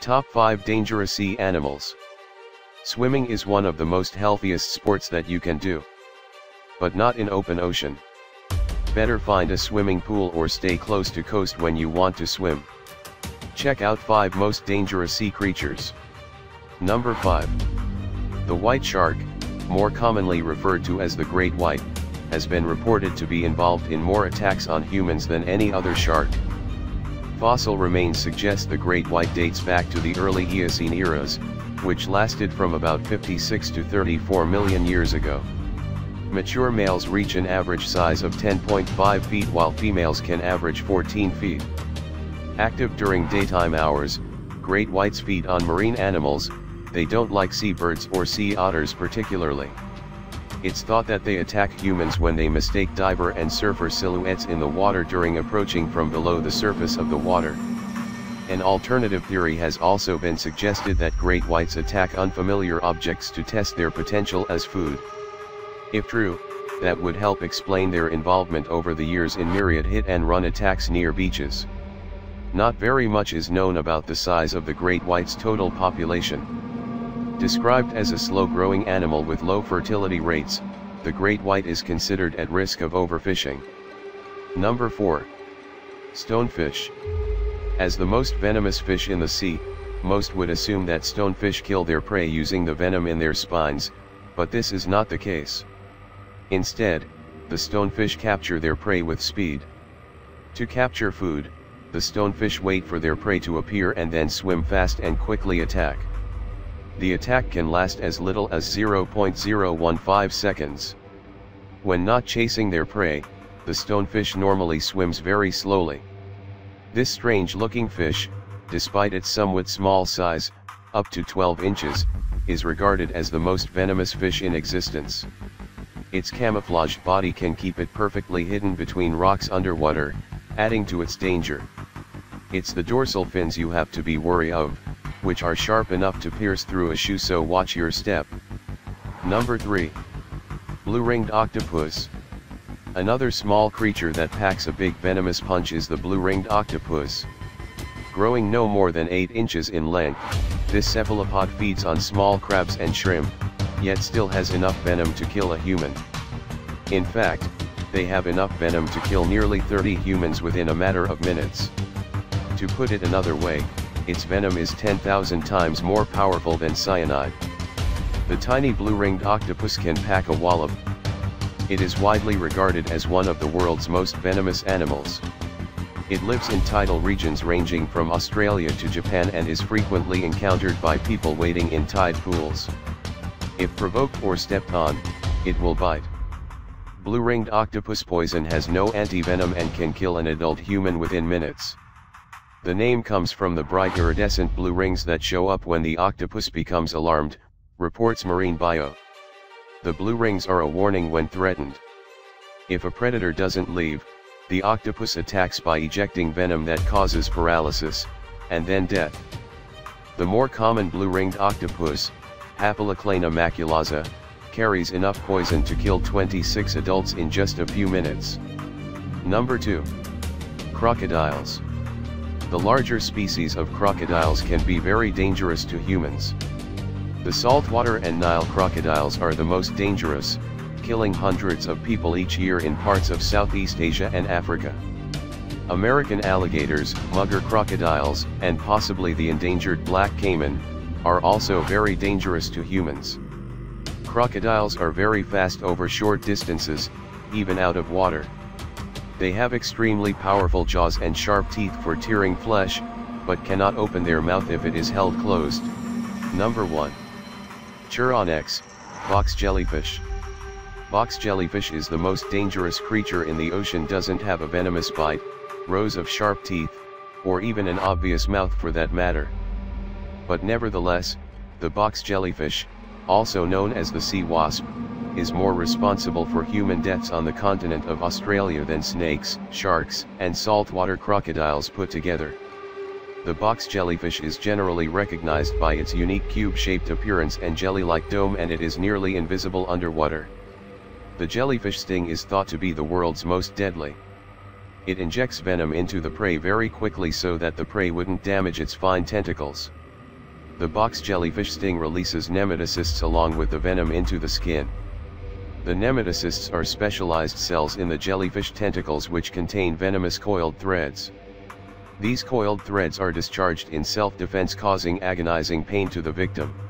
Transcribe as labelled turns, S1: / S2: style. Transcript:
S1: Top 5 Dangerous Sea Animals Swimming is one of the most healthiest sports that you can do. But not in open ocean. Better find a swimming pool or stay close to coast when you want to swim. Check out 5 most dangerous sea creatures. Number 5. The white shark, more commonly referred to as the great white, has been reported to be involved in more attacks on humans than any other shark. Fossil remains suggest the great white dates back to the early Eocene eras, which lasted from about 56 to 34 million years ago. Mature males reach an average size of 10.5 feet while females can average 14 feet. Active during daytime hours, great whites feed on marine animals, they don't like seabirds or sea otters particularly. It's thought that they attack humans when they mistake diver and surfer silhouettes in the water during approaching from below the surface of the water. An alternative theory has also been suggested that great whites attack unfamiliar objects to test their potential as food. If true, that would help explain their involvement over the years in myriad hit and run attacks near beaches. Not very much is known about the size of the great white's total population. Described as a slow-growing animal with low fertility rates, the great white is considered at risk of overfishing. Number 4. Stonefish. As the most venomous fish in the sea, most would assume that stonefish kill their prey using the venom in their spines, but this is not the case. Instead, the stonefish capture their prey with speed. To capture food, the stonefish wait for their prey to appear and then swim fast and quickly attack. The attack can last as little as 0.015 seconds. When not chasing their prey, the stonefish normally swims very slowly. This strange-looking fish, despite its somewhat small size, up to 12 inches, is regarded as the most venomous fish in existence. Its camouflaged body can keep it perfectly hidden between rocks underwater, adding to its danger. It's the dorsal fins you have to be wary of, which are sharp enough to pierce through a shoe so watch your step. Number 3. Blue-ringed octopus. Another small creature that packs a big venomous punch is the blue-ringed octopus. Growing no more than 8 inches in length, this cephalopod feeds on small crabs and shrimp, yet still has enough venom to kill a human. In fact, they have enough venom to kill nearly 30 humans within a matter of minutes. To put it another way, its venom is 10,000 times more powerful than cyanide. The tiny blue-ringed octopus can pack a wallop. It is widely regarded as one of the world's most venomous animals. It lives in tidal regions ranging from Australia to Japan and is frequently encountered by people wading in tide pools. If provoked or stepped on, it will bite. Blue-ringed octopus poison has no anti-venom and can kill an adult human within minutes. The name comes from the bright iridescent blue rings that show up when the octopus becomes alarmed, reports Marine Bio. The blue rings are a warning when threatened. If a predator doesn't leave, the octopus attacks by ejecting venom that causes paralysis, and then death. The more common blue-ringed octopus, Hapalochlaena maculosa, carries enough poison to kill 26 adults in just a few minutes. Number 2. Crocodiles. The larger species of crocodiles can be very dangerous to humans. The saltwater and Nile crocodiles are the most dangerous, killing hundreds of people each year in parts of Southeast Asia and Africa. American alligators, mugger crocodiles, and possibly the endangered black caiman, are also very dangerous to humans. Crocodiles are very fast over short distances, even out of water. They have extremely powerful jaws and sharp teeth for tearing flesh, but cannot open their mouth if it is held closed. Number 1. Chironex, box jellyfish. Box jellyfish is the most dangerous creature in the ocean doesn't have a venomous bite, rows of sharp teeth, or even an obvious mouth for that matter. But nevertheless, the box jellyfish, also known as the sea wasp, is more responsible for human deaths on the continent of Australia than snakes, sharks, and saltwater crocodiles put together. The box jellyfish is generally recognized by its unique cube-shaped appearance and jelly-like dome and it is nearly invisible underwater. The jellyfish sting is thought to be the world's most deadly. It injects venom into the prey very quickly so that the prey wouldn't damage its fine tentacles. The box jellyfish sting releases nematocysts along with the venom into the skin. The nematocysts are specialized cells in the jellyfish tentacles which contain venomous coiled threads. These coiled threads are discharged in self-defense causing agonizing pain to the victim.